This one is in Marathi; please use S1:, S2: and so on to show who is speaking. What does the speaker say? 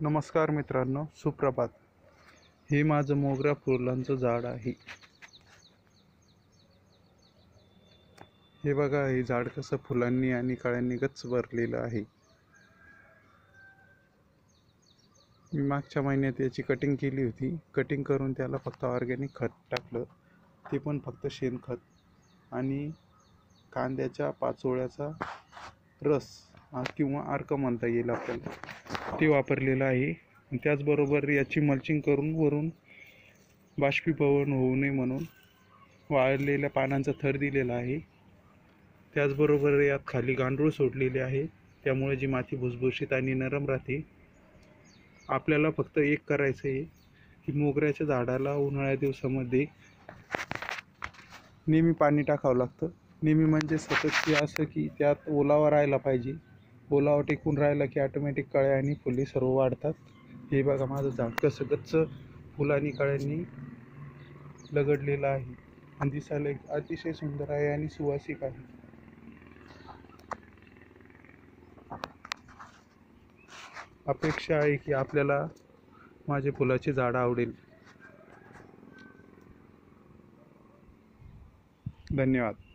S1: नमस्कार मित्रांनो सुप्रभात. हे माझं मोगरा फुलांचं झाड आहे. हे बघा हे झाड कसं फुलांनी आणि काळ्यांनी गच्च भरलेलं आहे. मी मागच्या महिन्यात याची कटिंग केली होती. कटिंग करून त्याला फक्त ऑर्गॅनिक खत टाकलं. ते पण फक्त शेणखत आणि कांद्याच्या पाचोळ्याचा रस किंवा अर्क म्हणता येईल आपल्याला. ते वापरलेलं आहे. त्याचबरोबर याची मल्चिंग करून वरून बाष्पीभवन होऊ नये म्हणून वाळलेल्या पानांचा थर दिलेला आहे. त्याचबरोबर यात खाली गांडूळ सोडलेले आहे. त्यामुळे जी माती भुसभुशीत आणि नरम राहते आपल्याला फक्त एक करायचं आहे की मोगऱ्याच्या झाडाला उन्हाळ्या दिवसामध्ये नेहमी पाणी टाकावं लागतं. नेहमी म्हणजे सतत की असं की त्यात ओलावा राहायला पाहिजे. ओलावा टिकून राहिला की ऑटोमॅटिक कळ्या आणि फुले सर्व वाढतात. हे बघा माझं झाड कसं गच्च फुलांनी कळ्यांनी लगडलेलं आहे. आणि दिसायला एक अतिशय सुंदर आहे आणि सुवासिक आहे. अपेक्षा आहे की आपल्याला माझे फुलाचे झाड आवडेल. धन्यवाद.